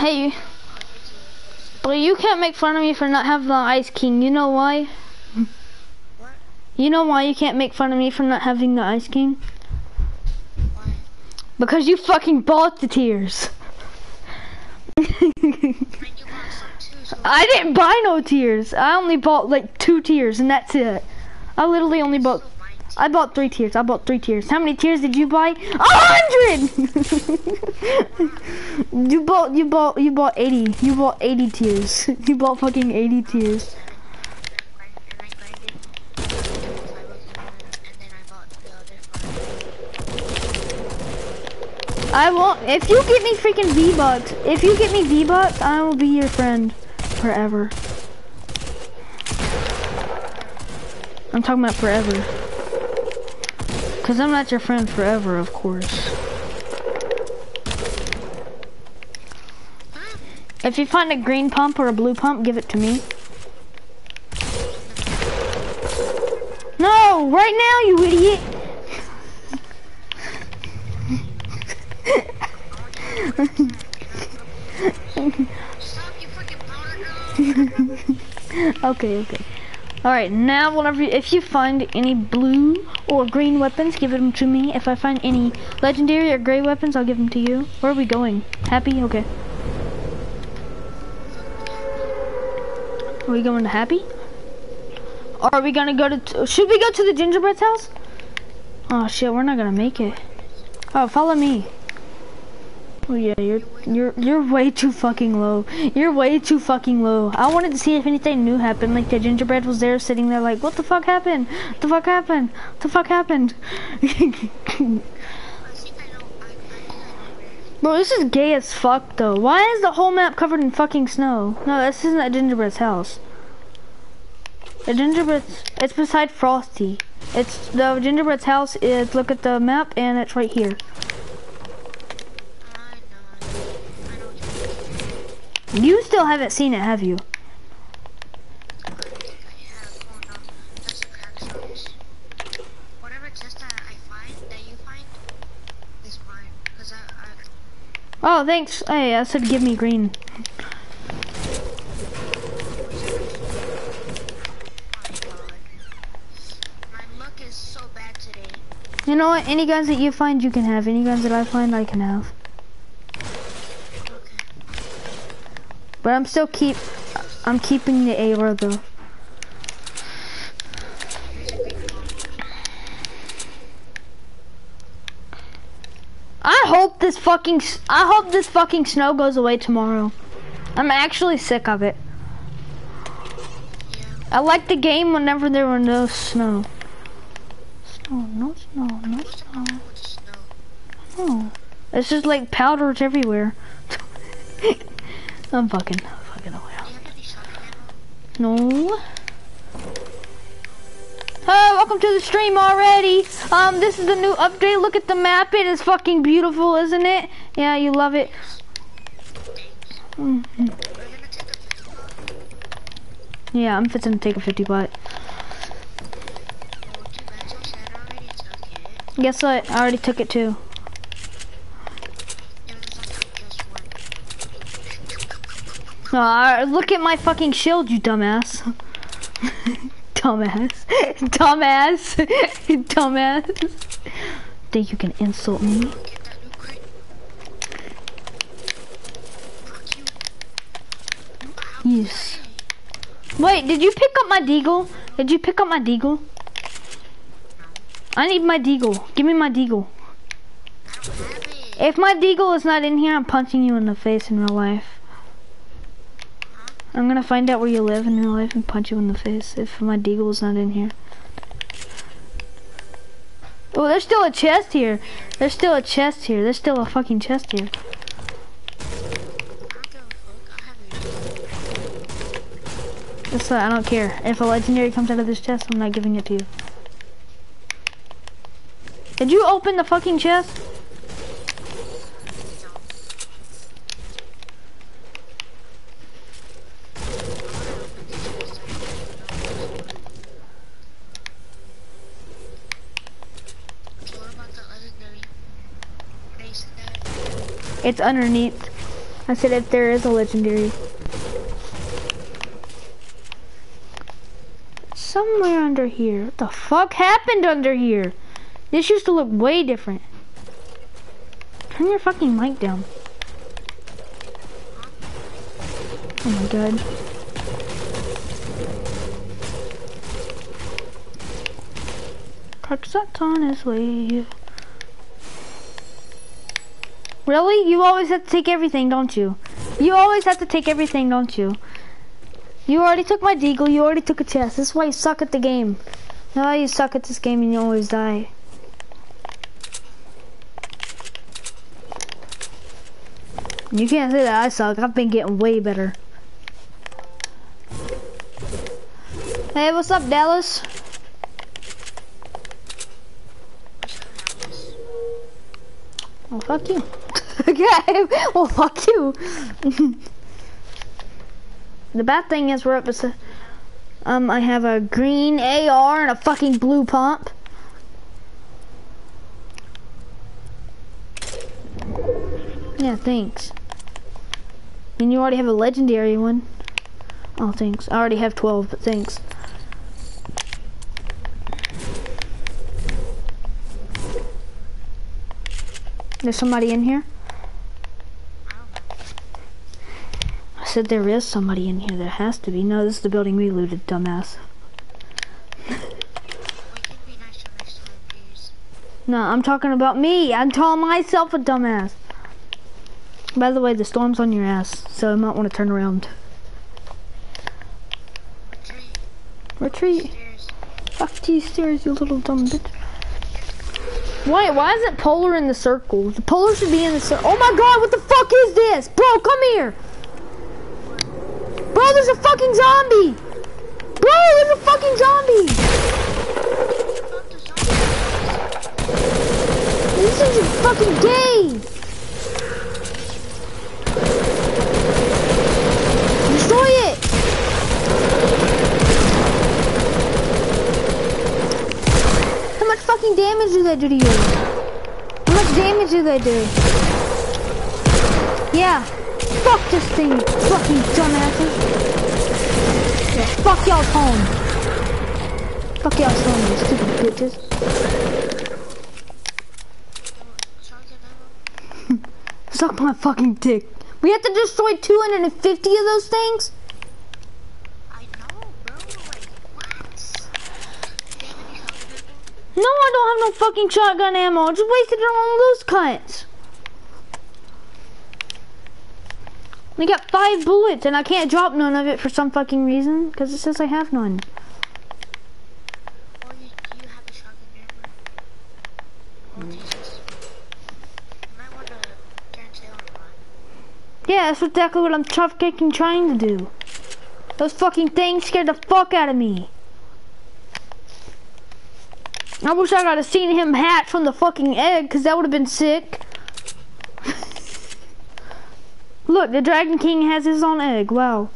Hey, but you can't make fun of me for not having the Ice King. You know why? What? You know why you can't make fun of me for not having the Ice King? Why? Because you fucking bought the tiers. I didn't buy no tiers. I only bought like two tiers and that's it. I literally only bought I bought three tiers. I bought three tiers. How many tiers did you buy? A hundred. you bought you bought you bought eighty. You bought eighty tiers. You bought fucking eighty tiers. I won't. If you get me freaking V bucks, if you get me V bucks, I will be your friend forever. I'm talking about forever. Cause I'm not your friend forever, of course. If you find a green pump or a blue pump, give it to me. No, right now, you idiot. You! Okay, okay. Alright, now whenever, if you find any blue or green weapons, give them to me. If I find any legendary or gray weapons, I'll give them to you. Where are we going? Happy? Okay. Are we going to Happy? Or are we gonna go to, should we go to the gingerbread's house? Oh shit, we're not gonna make it. Oh, follow me. Oh yeah, you're you're you're way too fucking low. You're way too fucking low. I wanted to see if anything new happened. Like the gingerbread was there sitting there like, what the fuck happened? What the fuck happened? What the fuck happened? Bro, this is gay as fuck though. Why is the whole map covered in fucking snow? No, this isn't a gingerbread's house. The gingerbread's it's beside Frosty. It's the gingerbread's house is look at the map and it's right here. You still haven't seen it, have you? Oh thanks. Hey, I said give me green. so. You know what? Any guns that you find, you can have. Any guns that I find, I can have. But I'm still keep. I'm keeping the AR though. A green bomb. I hope this fucking. I hope this fucking snow goes away tomorrow. I'm actually sick of it. I like the game whenever there were no snow. Snow, no snow, no snow? no. It's just like powders everywhere. I'm fucking, I'm fucking away. No. Hi, welcome to the stream already. Um, this is the new update. Look at the map. It is fucking beautiful, isn't it? Yeah, you love it. 50 bomb. Yeah, I'm fixing to take a 50 butt. Oh. Guess what? I already took it too. It was like just one. Uh, look at my fucking shield, you dumbass. dumbass. dumbass. dumbass. Think you can insult me? Yes. Wait, did you pick up my deagle? Did you pick up my deagle? I need my deagle. Give me my deagle. If my deagle is not in here, I'm punching you in the face in real life. I'm gonna find out where you live in real life and punch you in the face if my deagle is not in here. Oh, there's still a chest here. There's still a chest here. There's still a fucking chest here. What I don't care. If a legendary comes out of this chest, I'm not giving it to you. Did you open the fucking chest? So what about the legendary? They said that. It's underneath. I said if there is a legendary. Somewhere under here. What the fuck happened under here? This used to look way different. Turn your fucking mic down. Oh my god. Cart's on his way. Really? You always have to take everything, don't you? You always have to take everything, don't you? You already took my deagle, you already took a chest. That's why you suck at the game. Now you suck at this game and you always die. You can't say that I suck. I've been getting way better. Hey, what's up, Dallas? Well, fuck you. okay, well, fuck you. the bad thing is we're up to, um, I have a green AR and a fucking blue pump. Yeah, thanks. And you already have a legendary one. Oh, thanks. I already have 12, but thanks. There's somebody in here? Said there is somebody in here. There has to be. No, this is the building we looted, dumbass. No, I'm talking about me. I'm calling myself a dumbass. By the way, the storm's on your ass, so I might want to turn around. Retreat. Retreat. Fuck these stairs, you little dumb bitch. Wait, why is it polar in the circle? The polar should be in the circle. Oh my god, what the fuck is this? Bro, come here. Bro, there's a fucking zombie. Bro, there's a fucking zombie. This is a fucking game! Destroy it! How much fucking damage do they do to you? How much damage do they do? Yeah. Fuck this thing, fucking dumbasses. Yeah, fuck y'all's home. Fuck y'all's home, you stupid bitches. Suck my fucking dick. We have to destroy 250 of those things? No, I don't have no fucking shotgun ammo. I just wasted it on those cuts. I got five bullets and I can't drop none of it for some fucking reason because it says I have none. Mm. Yeah, that's exactly what I'm fucking trying to do. Those fucking things scared the fuck out of me. I wish I got to seen him hatch from the fucking egg, because that would have been sick. Look, the Dragon King has his own egg. Wow.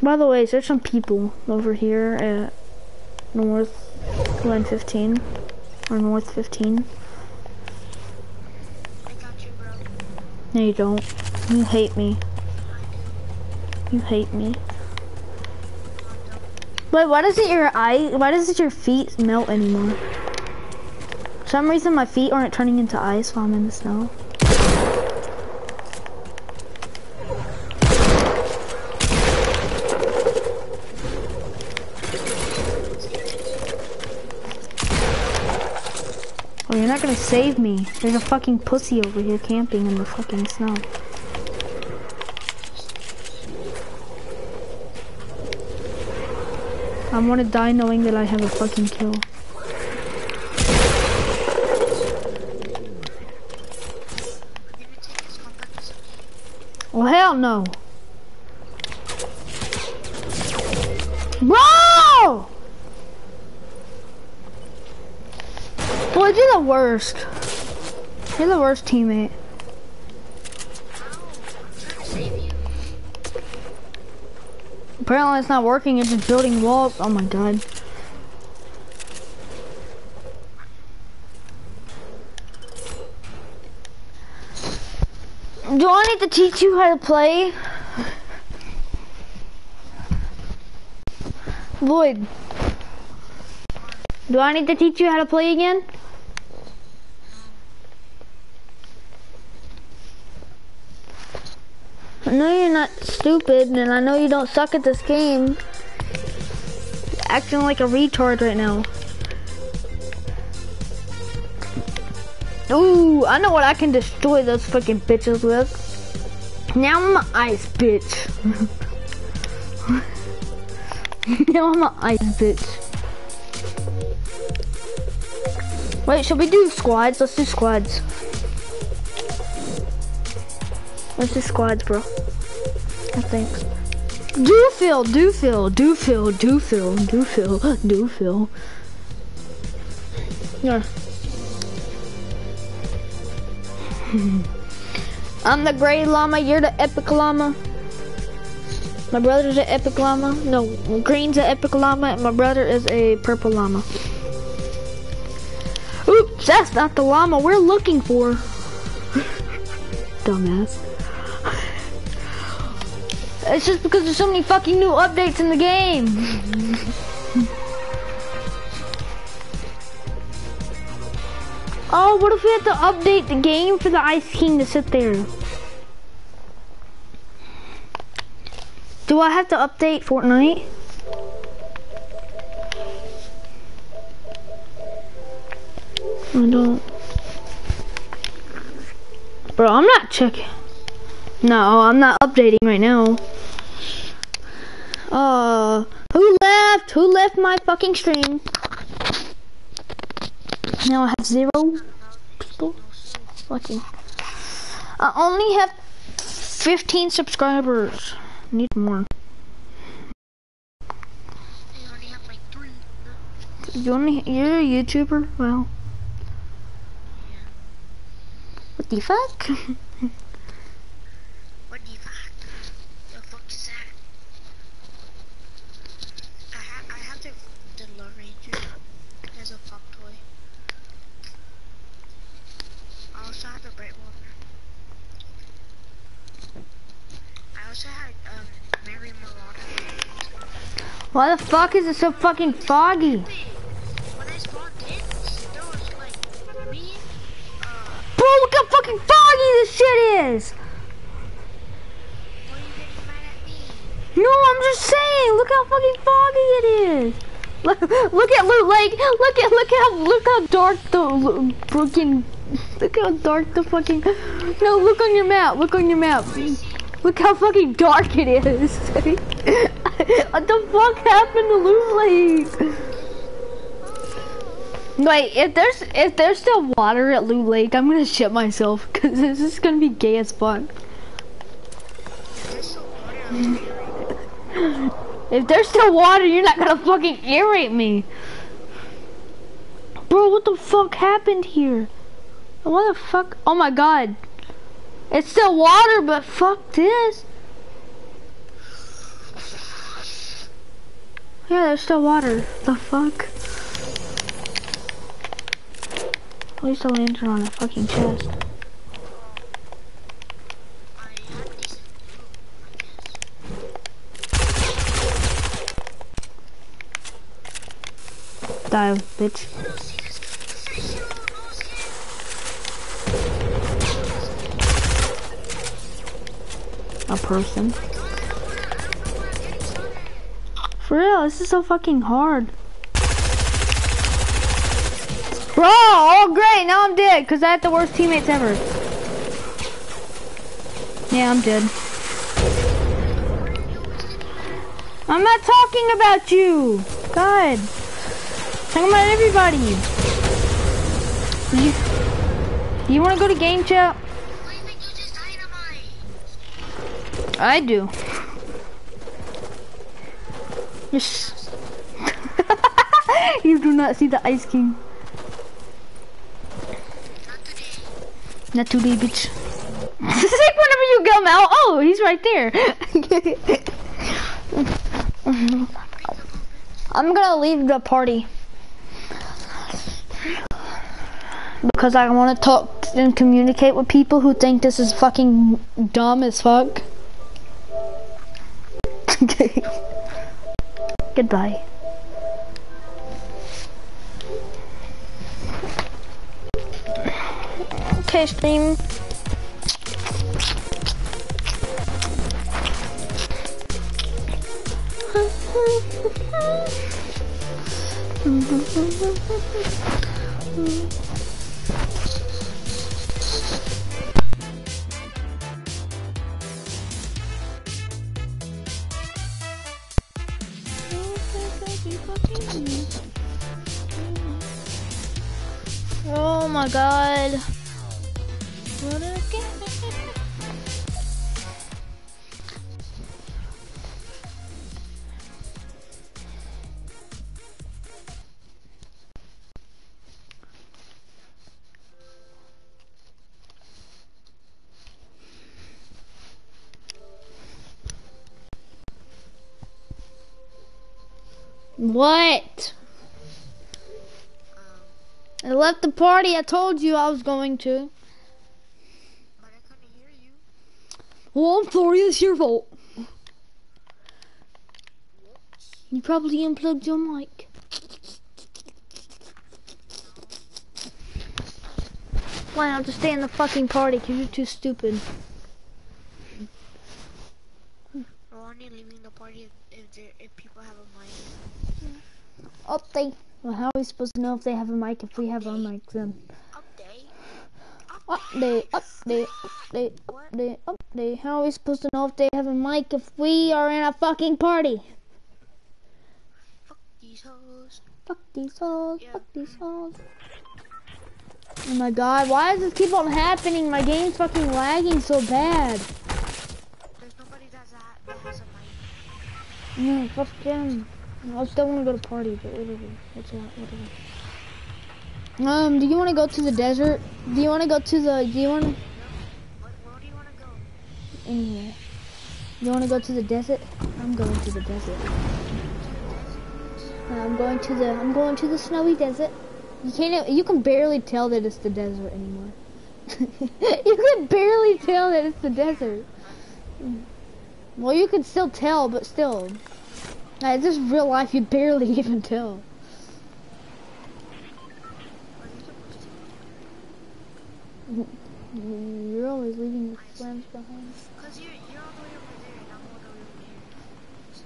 By the way, there's some people over here at North Glen 15. Or North 15. You. No, you don't. You hate me. You hate me. Wait, why doesn't your eye, why doesn't your feet melt anymore? For some reason my feet aren't turning into ice while I'm in the snow. You're not gonna save me. There's a fucking pussy over here camping in the fucking snow. I want to die knowing that I have a fucking kill. Well, hell no. Worst. You're the worst teammate. Apparently it's not working, it's just building walls. Oh my god. Do I need to teach you how to play? Lloyd. Do I need to teach you how to play again? I know you're not stupid, and I know you don't suck at this game. You're acting like a retard right now. Ooh, I know what I can destroy those fucking bitches with. Now I'm an ice bitch. now I'm an ice bitch. Wait, should we do squads? Let's do squads. Let's do squads, bro. I think. Do feel, do feel, do feel, do feel, do feel, do feel. Yeah. I'm the gray llama, you're the epic llama. My brother's an epic llama. No, green's an epic llama, and my brother is a purple llama. Oops, that's not the llama we're looking for. Dumbass. It's just because there's so many fucking new updates in the game. oh, what if we have to update the game for the Ice King to sit there? Do I have to update Fortnite? I don't. Bro, I'm not checking. No, I'm not updating right now. Uh, who left? Who left my fucking stream? Now I have zero people. Fucking. I only have 15 subscribers. Need more. You only you're a YouTuber? Well, Yeah. what the fuck? What the fuck? The fuck is that? I have I have the the Love Ranger as a pop toy. I also have the Bright Walker. I also had um Merry Marauder. Why the fuck is it so fucking foggy? Like Bro, look how fucking foggy this shit is! No, I'm just saying. Look how fucking foggy it is. Look, look at Loot Lake. Look at look how look how dark the l- fucking. Look how dark the fucking. No, look on your map. Look on your map. Look how fucking dark it is. what the fuck happened to Loot Lake? Wait, if there's if there's still water at Loot Lake, I'm gonna shit myself because this is gonna be gay as fuck. If there's still water, you're not gonna fucking irrate me. Bro, what the fuck happened here? What the fuck? Oh my god. It's still water, but fuck this. Yeah, there's still water. The fuck? At least I landed on a fucking chest. Die, bitch. You don't see this fish, you don't see it. A person. My god, I don't wanna, I don't wanna get started. For real, this is so fucking hard. Bro, oh great, now I'm dead, because I had the worst teammates ever. Yeah, I'm dead. I'm not talking about you. God. Talking about everybody. You, you want to go to game chat? Why even use this dynamite? I do. Yes. you do not see the Ice King. Not today. Not bitch. it's like whenever you come out, oh, he's right there. I'm gonna leave the party. Because I want to talk and communicate with people who think this is fucking dumb as fuck. Goodbye. Okay, stream. Oh my god. What left the party. I told you I was going to. but I couldn't hear you. Well, I'm sorry. It's your fault. You probably unplugged your mic. Why not just stay in the fucking party? Cause you're too stupid. We're only leaving the party if, if, there, if people have a mic. Oh, Update. Well, how are we supposed to know if they have a mic if we have our mic then? Update. Update, update, update, update. How are we supposed to know if they have a mic if we are in a fucking party? Fuck these hoes. Fuck these hoes, Yeah. fuck these hoes. Oh my god, why does this keep on happening? My game's fucking lagging so bad. There's nobody that has a mic. No, fuck them. I still want to go to party, but whatever. What's that? Whatever. Um, do you want to go to the desert? Do you want to go to the? Do you want to? Where do you want to go? Anywhere. You want to go to the desert? I'm going to the desert. I'm going to the. I'm going to the snowy desert. You can't. You can barely tell that it's the desert anymore. you can barely tell that it's the desert. Well, you can still tell, but still. Like, this real life, you barely even tell. You supposed to You're always leaving your friends behind. Because you're, you're all the way over there and I'm all the way over here. So,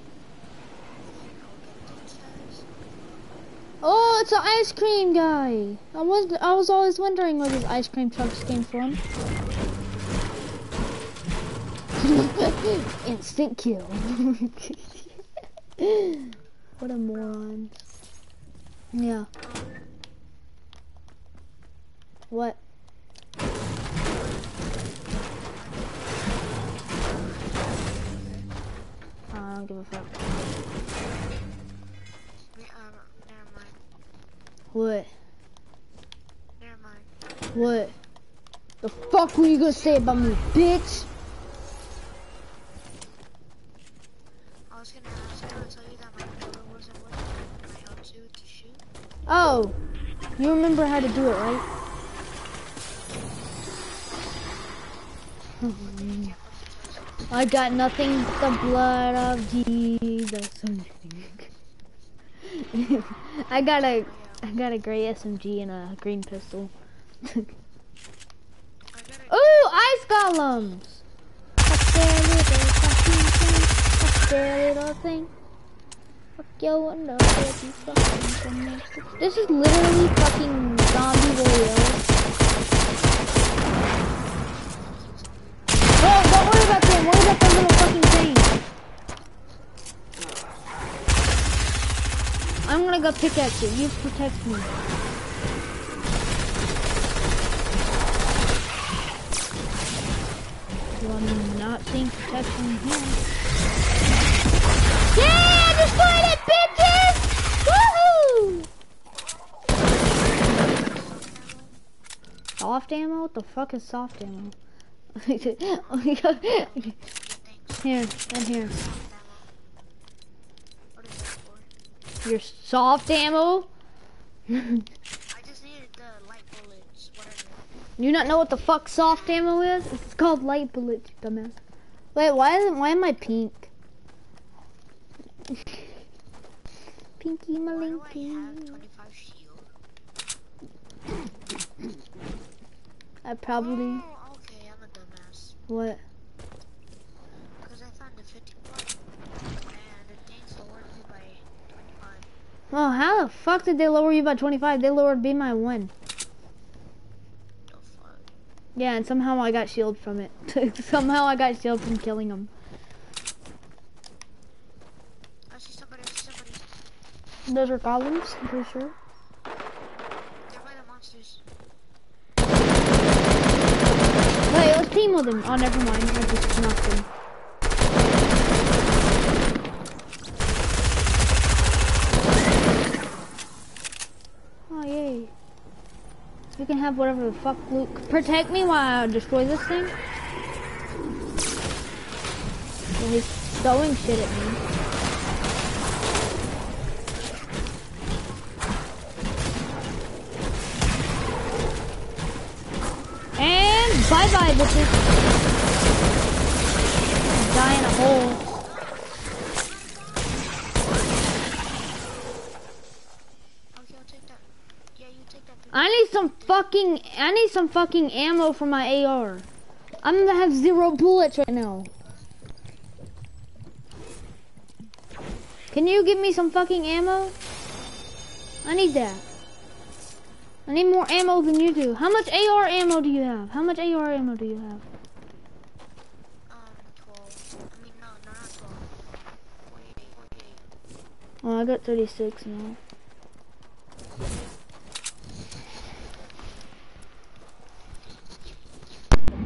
I'll get the chest. Oh, it's an ice cream guy. I was I was always wondering where these ice cream trucks came from. Instant kill. what a moron. Yeah. What? I don't give a fuck. Um, never mind. What? Never mind. What? The fuck were you gonna say about me, bitch? Was gonna, I was gonna tell you that my controller wasn't working and my L2 to shoot. Oh, you remember how to do it, right? I got nothing but the blood of Jesus. I got a, I got a gray SMG and a green pistol. I got it. Ooh, ice golems! Their little thing. Fuck your window, baby. Fucking come This is literally fucking zombie warriors. Oh, don't worry about them. Worry about the little fucking thing. I'm gonna go pickaxe it. You protect me. I'm not seeing protection here. Yeah, it, bitches! Woohoo! Soft ammo? What the fuck is soft ammo? here, and here. What is that? Your soft ammo? I just needed the light bullets, whatever. You not know what the fuck soft ammo is? It's called light bullet, dumbass. Wait, why is why am I pink? Pinky Malinky. I, I probably. Oh, okay, I'm a dumbass. What? Because I found and lowered me by 25. Well, how the fuck did they lower you by 25? They lowered me by 1. Yeah, and somehow I got shield from it. somehow I got shield from killing them. I see somebody, I see somebody. Those are golems, I'm pretty sure. They're by the monsters. Wait, let's team with them. Oh, never mind. I just knocked him. Oh, yay. You can have whatever the fuck Luke. Protect me while I destroy this thing. He's throwing shit at me. And bye bye, bitches. Die in a hole. Okay, I'll take that. Yeah, you take that. I need some fucking, I need some fucking ammo for my AR. I'm gonna have zero bullets right now. Can you give me some fucking ammo? I need that. I need more ammo than you do. How much AR ammo do you have? How much AR ammo do you have? Um, 12. I mean, no, no, not 12. 48, 48. Oh, I got 36 now. You gotta be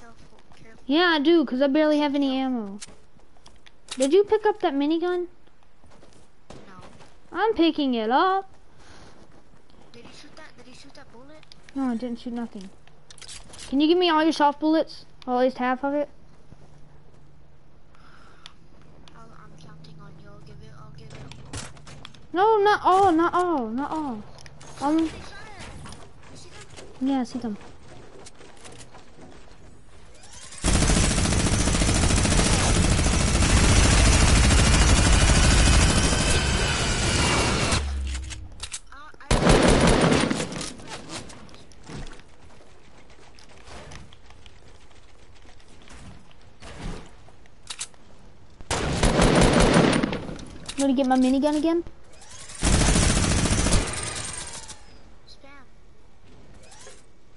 careful, careful. Yeah, I do, because I barely have any ammo. Did you pick up that minigun? No. I'm picking it up. Did he shoot that? Did he shoot that bullet? No, I didn't shoot nothing. Can you give me all your soft bullets? Or at least half of it? I'll, I'm counting on you. I'll give it. I'll give it. No, not all, not all, not all. Um, They shot him. You see them? Yeah, I see them. I. Want to get my minigun again? Spam.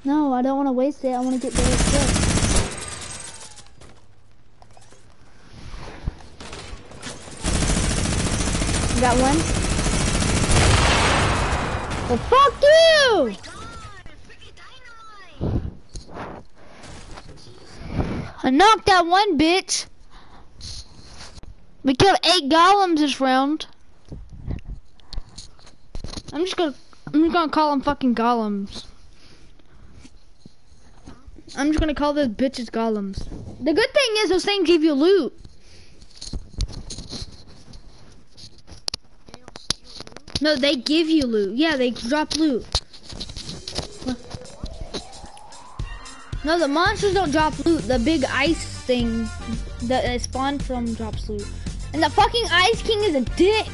No, I don't want to waste it. I want to get better quick. You got one? Well, fuck you! Oh Dynamite! I knocked out one bitch. We killed eight golems this round. I'm just gonna, I'm just gonna call them fucking golems. I'm just gonna call those bitches golems. The good thing is those things give you loot. No, they give you loot. Yeah, they drop loot. No, the monsters don't drop loot. The big ice thing that spawn from drops loot. And the fucking Ice King is a dick.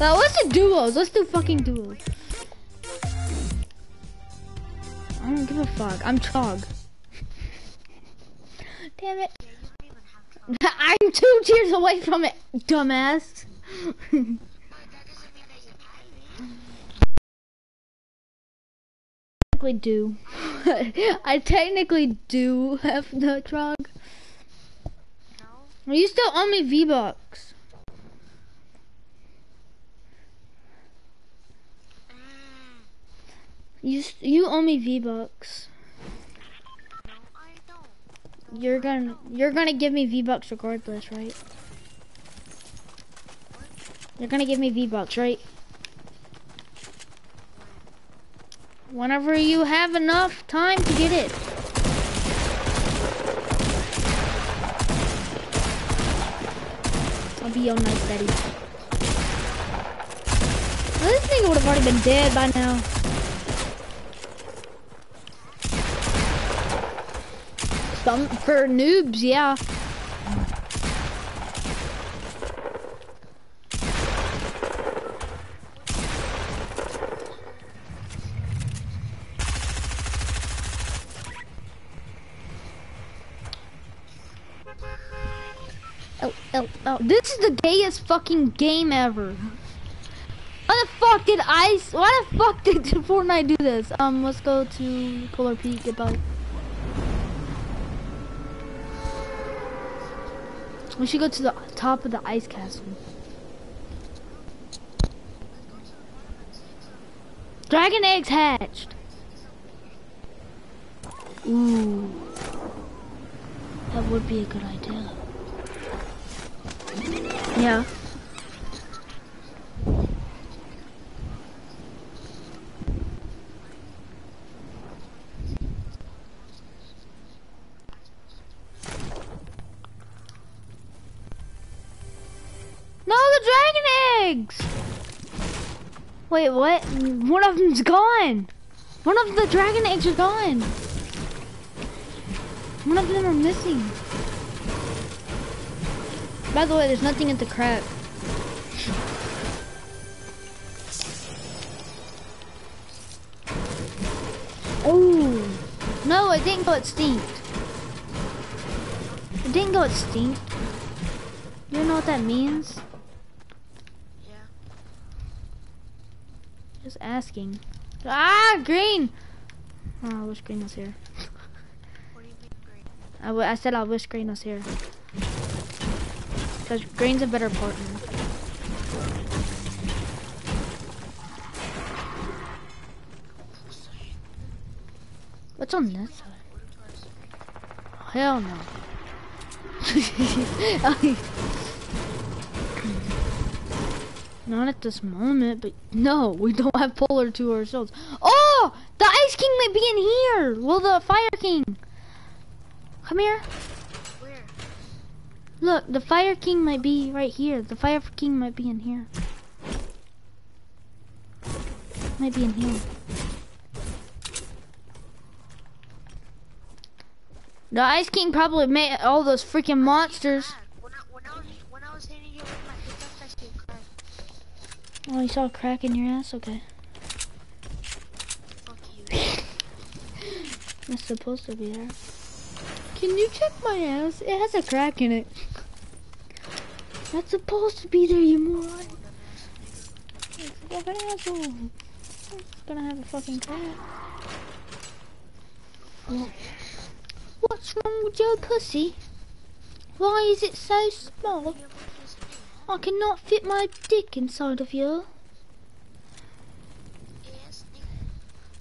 well, let's do duos. Let's do fucking duos. I don't give a fuck. I'm Chog. Damn it. Yeah, you don't even have trouble. I'm two tiers away from it, dumbass. But that doesn't mean that you have it. technically do. I technically do have the trog. No? You still owe me V-Bucks. You you owe me V-Bucks. no, I don't. No, You're gonna you're gonna give me V-Bucks regardless, right? You're gonna give me V-Bucks, right? Whenever you have enough time to get it. I'll be your nice daddy. This nigga would have already been dead by now. Some for noobs, yeah. Oh, oh, oh. This is the gayest fucking game ever. Why the fuck did I, why the fuck did Fortnite do this? Um, let's go to Polar Peak, goodbye. We should go to the top of the ice castle. Dragon eggs hatched. Ooh. That would be a good idea. Yeah. Wait, what? One of them's gone! One of the dragon eggs are gone! One of them are missing. By the way, there's nothing at the crack. Oh! No, it didn't go extinct. It didn't go extinct. You know what that means? Yeah. Just asking. Ah, green! Oh, I wish green was here. I, I said I wish green was here. Because green's a better partner. What's on this side? Hell no. Not at this moment, but no, we don't have Polar to ourselves. Oh! The Ice King might be in here! Well, the Fire King. Come here. Where? Look, the Fire King might be right here. The Fire King might be in here. Might be in here. The Ice King probably made all those freaking monsters. Oh, you saw a crack in your ass? Okay. Fuck you. It's supposed to be there. Can you check my ass? It has a crack in it. That's supposed to be there, you moron. It's a fucking asshole. It's gonna have a fucking crack. What's wrong with your pussy? Why is it so small? Yeah, what is it? I cannot fit my dick inside of you. Yes,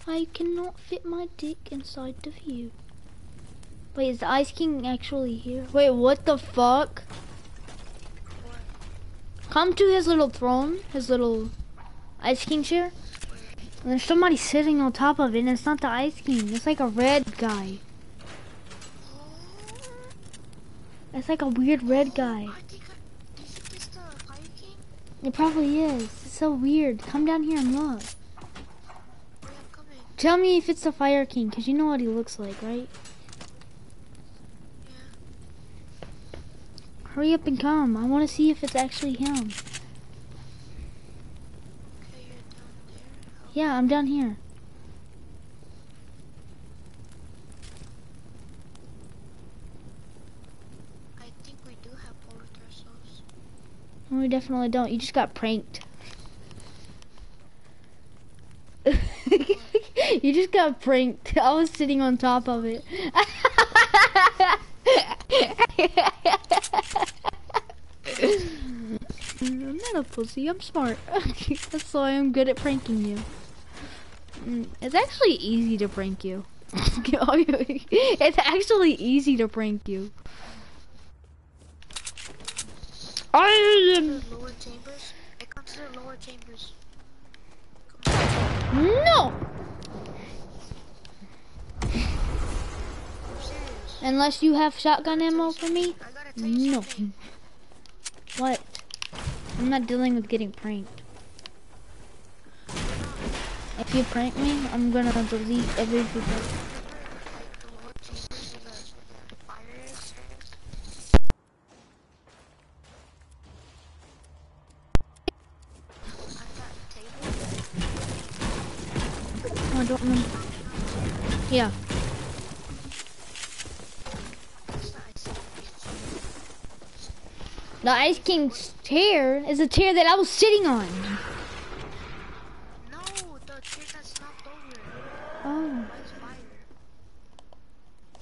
I cannot fit my dick inside of you. Wait, is the Ice King actually here? Wait, what the fuck? Come to his little throne, his little Ice King chair. And there's somebody sitting on top of it, and it's not the Ice King. It's like a red guy. Oh. It's like a weird red guy. Oh, I think I, do you think it's the Fire King? It probably is. It's so weird. Come down here and look. Wait, I'm coming. Tell me if it's the Fire King, because you know what he looks like, right? Yeah. Hurry up and come. I want to see if it's actually him. Okay, you're down there. Yeah, I'm down here. I think we do have polar to ourselves. No, we definitely don't. You just got pranked. you just got pranked. I was sitting on top of it. I'm not a pussy. I'm smart. That's why I'm good at pranking you. Mm, It's actually easy to prank you. it's actually easy to prank you. I lower chambers. It comes to the lower chambers. no. Unless you have shotgun ammo for me. I got a taser No. What? I'm not dealing with getting pranked. If you prank me, I'm gonna delete every video. The Lord Jesus and the, the fire is. At that table. Oh, I don't remember. Yeah. The ice. King's chair is a chair that I was sitting on. No, the chair that's knocked over. Oh.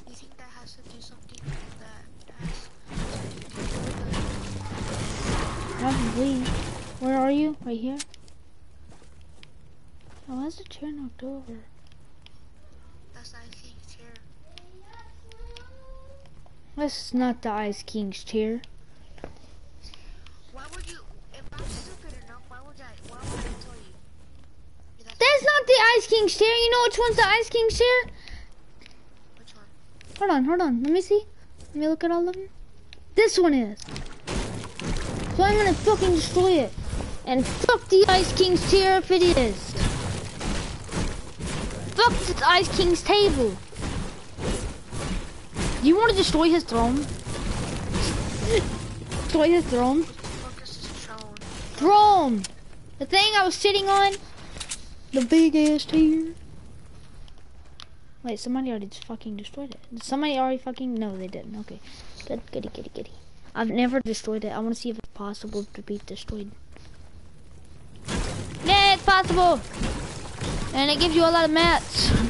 You think that has to do something that has something to do with Probably. Where are you? Right here? Oh, why is the chair knocked over? the, that's the ice cream chair? This is not the Ice King's chair. Why would you, if stupid enough, why would I, why would I tell you? That's That's not the Ice King's chair. You know which one's the Ice King's chair? which one? Hold on, hold on. Let me see. Let me look at all of them. This one is. So I'm gonna fucking destroy it. And fuck the Ice King's chair if it is. Fuck the Ice King's table. You want to destroy his throne? destroy his throne? Throne? Throne! The thing I was sitting on? The big ass chair. Wait, somebody already just fucking destroyed it. Did somebody already fucking? No, they didn't. Okay. Good, goody, goody, goody. I've never destroyed it. I want to see if it's possible to be destroyed. Yeah, it's possible! And it gives you a lot of mats.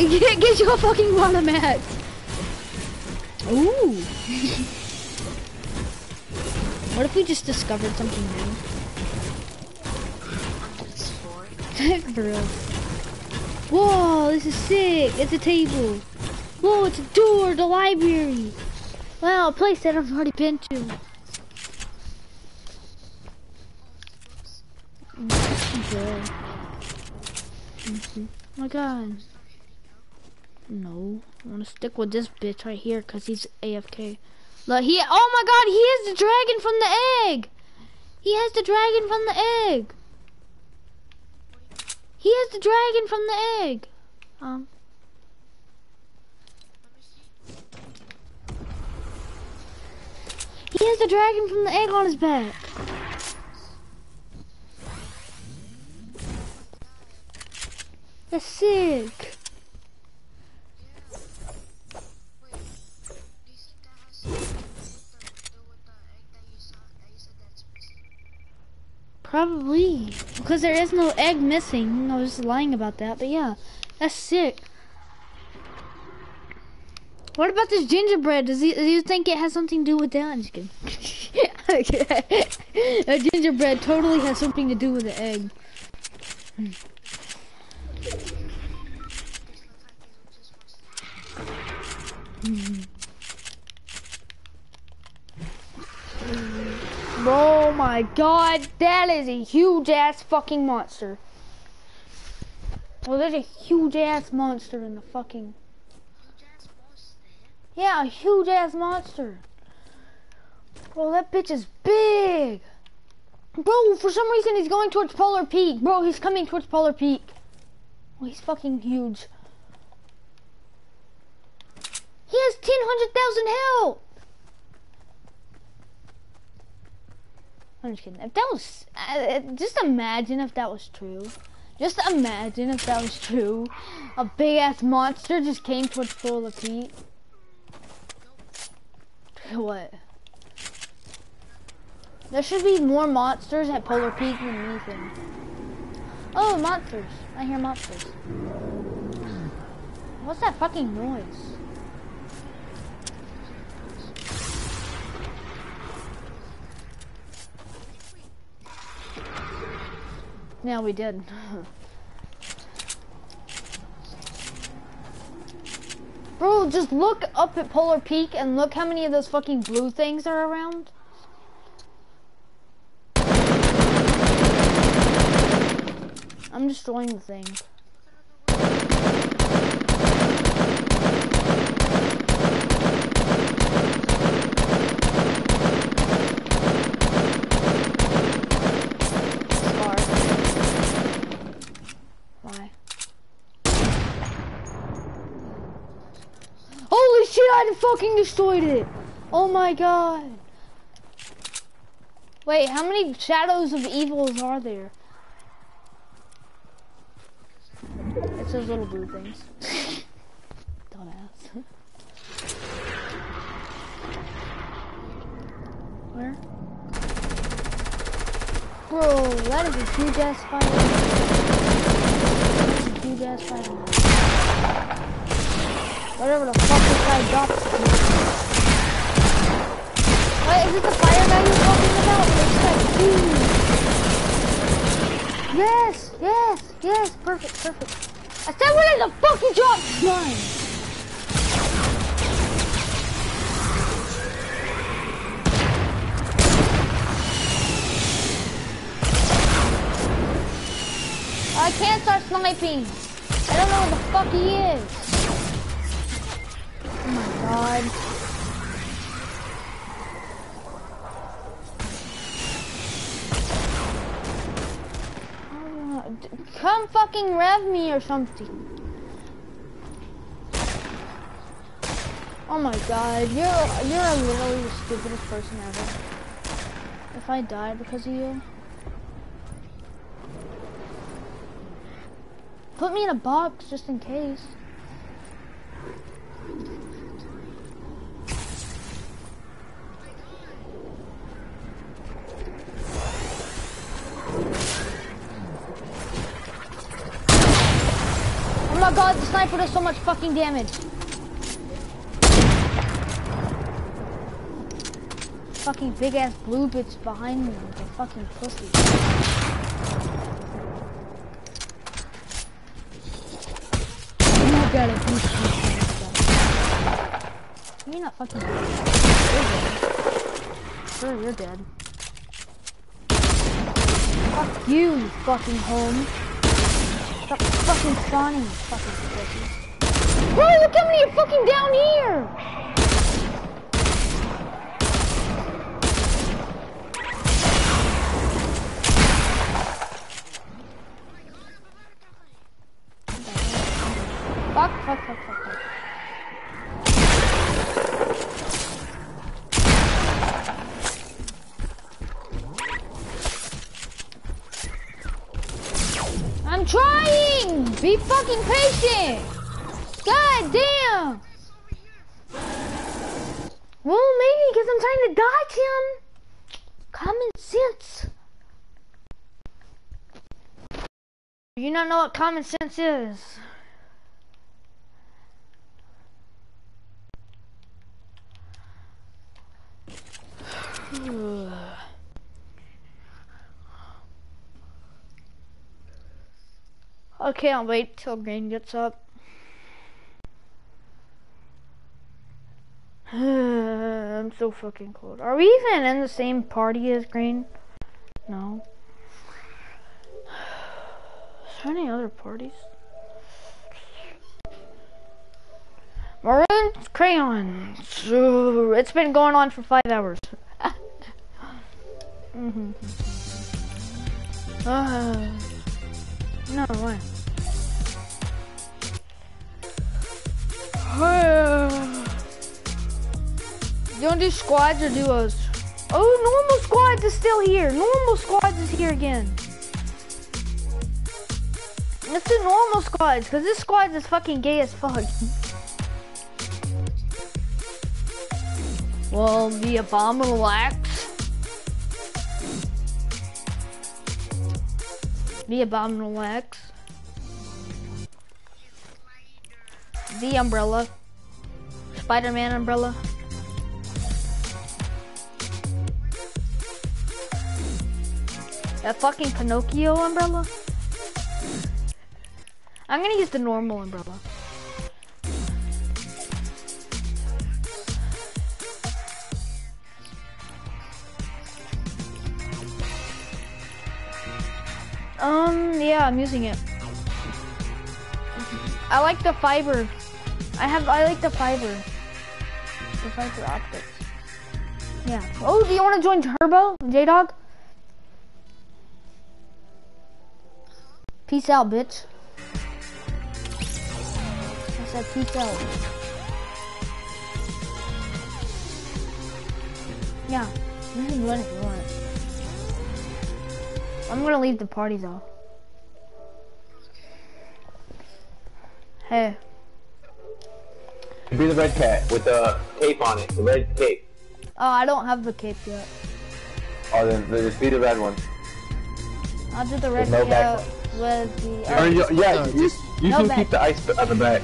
It gives you a fucking lot of mats. Ooh. what if we just discovered something new? On this floor? For real. Whoa, this is sick. It's a table. Whoa, it's a door, the library. Wow, a place that I've already been to. Good. Mhm. Oh my god. No, I want to stick with this bitch right here because he's AFK. Look, he. Oh my god, he has the dragon from the egg. He has the dragon from the egg. He has the dragon from the egg. Um. He has the dragon from the egg on his back. That's sick. Wait, do you think that has something to do with the, do with the egg that you saw, that you said that's missing? Probably. Because there is no egg missing. I was lying about that. But yeah, that's sick. What about this gingerbread? Does he, do you think it has something to do with that? I'm just kidding. a gingerbread totally has something to do with the egg. This looks like it just wants to Oh my god, that is a huge ass fucking monster. Well, there's a huge ass monster in the fucking. Yeah, a huge ass monster. Bro, that bitch is big. Bro, for some reason he's going towards Polar Peak. Bro, he's coming towards Polar Peak. Oh, he's fucking huge. He has 10,000 health. I'm just kidding. If that was, uh, just imagine if that was true. Just imagine if that was true. A big ass monster just came towards Polar Peak. What? There should be more monsters at Polar Peak than anything. Oh, monsters. I hear monsters. What's that fucking noise? Yeah, we did. Bro, just look up at Polar Peak and look how many of those fucking blue things are around. I'm destroying the thing. Destroyed it. Oh my god. Wait, how many shadows of evils are there? It's those little blue things. Dumbass. Where? Bro, that is a huge ass fire. That's a huge ass fire. Whatever the fuck this guy drops. Wait, is it the fire guy you're talking about? Yes, yes, yes, perfect, perfect. I said where the fuck you dropped mine? I can't start sniping. I don't know where the fuck he is. Oh god. Uh, Come fucking rev me or something. Oh my god, you're you're literally the stupidest person ever. If I die because of you. Put me in a box just in case. Oh my does so much fucking damage. Fucking big ass blue bitch behind me with a fucking pussy. You got it, you You're not fucking dead. Sure, you're dead. Fuck you, you fucking home. Stop fucking spawning, fucking pussies. Bro, look how many are fucking down here! Don't know what common sense is. Okay, I'll wait till Green gets up. I'm so fucking cold. Are we even in the same party as Green? No. There any other parties? Maroon crayons. So it's been going on for five hours. Mhm. Uh, no way. you want to do squads or duos? Oh, normal squads is still here. Normal squads is here again. Let's do normal squads, because this squad is fucking gay as fuck. Well, the abominable axe. The abominable axe. The umbrella. Spider-Man umbrella. That fucking Pinocchio umbrella. I'm gonna use the normal umbrella. Um, yeah, I'm using it. I like the fiber. I have, I like the fiber. The fiber optics. Yeah. Oh, do you want to join Turbo, J-Dog? Peace out, bitch. I said peace out. Yeah, you can run if you want. I'm gonna leave the party though. Hey, Be the red cat with the cape on it. The red cape. oh, I don't have the cape yet. Oh, then, then just be the red one. I'll do the red no cape with the. Or you, yeah, you, you no can back. keep the ice on the back.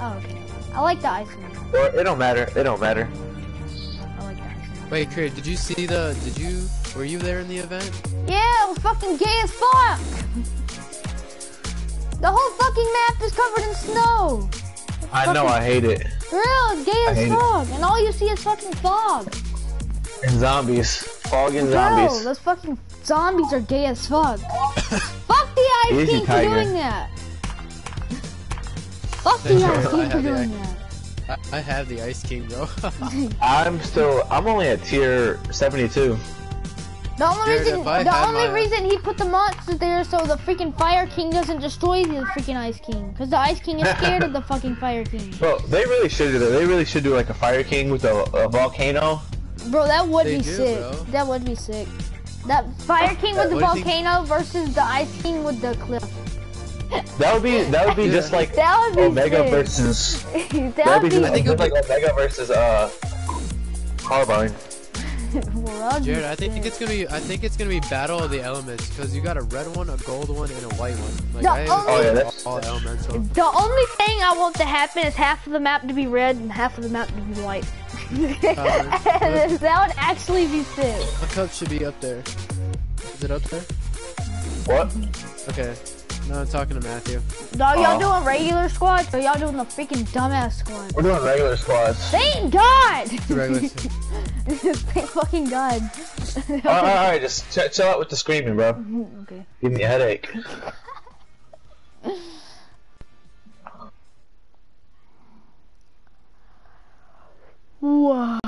Oh, okay. I like the ice one. Or it don't matter. It don't matter. I like the ice one. Wait, Creed, did you see the? Did you? Were you there in the event? Yeah, it was fucking gay as fuck. The whole fucking map is covered in snow. I know. I hate it. For real, it's gay I as hate it. fuck, and all you see is fucking fog. And zombies. Fog and Bro, zombies. those fucking zombies are gay as fuck. fuck the Ice Easy, King for doing that. Fuck the Ice I King have for the doing Ice- that. I, I have the Ice King, bro. I'm still. I'm only at tier 72. The only Jared, reason, the only my- uh, reason he put the monster there so the freaking Fire King doesn't destroy the freaking Ice King, because the Ice King is scared of the fucking Fire King. Bro, they really should do that. They really should do like a fire king with a, a volcano. Bro, that would They be do, sick. bro. That would be sick. That Fire King with the What do you think- volcano versus the Ice King with the cliff. That would be that would be just like That would be Omega sick. versus. that That would would be. be just, just like Omega versus uh Carbide. Well, that would be Jared, I think sick. it's gonna be. I think it's gonna be Battle of the Elements because you got a red one, a gold one, and a white one. Like The I only- Oh, yeah, all- that's- all elemental. The only thing I want to happen is half of the map to be red and half of the map to be white. that would actually be sick. The cup should be up there. Is it up there? What? Okay. No, I'm talking to Matthew. Dog, y'all Oh. doing regular squads or y'all doing the freaking dumbass squad? We're doing regular squads. Thank God! The regular. Thank fucking God. Alright, alright, just ch- chill out with the screaming, bro. okay. Give me a headache. Whoa.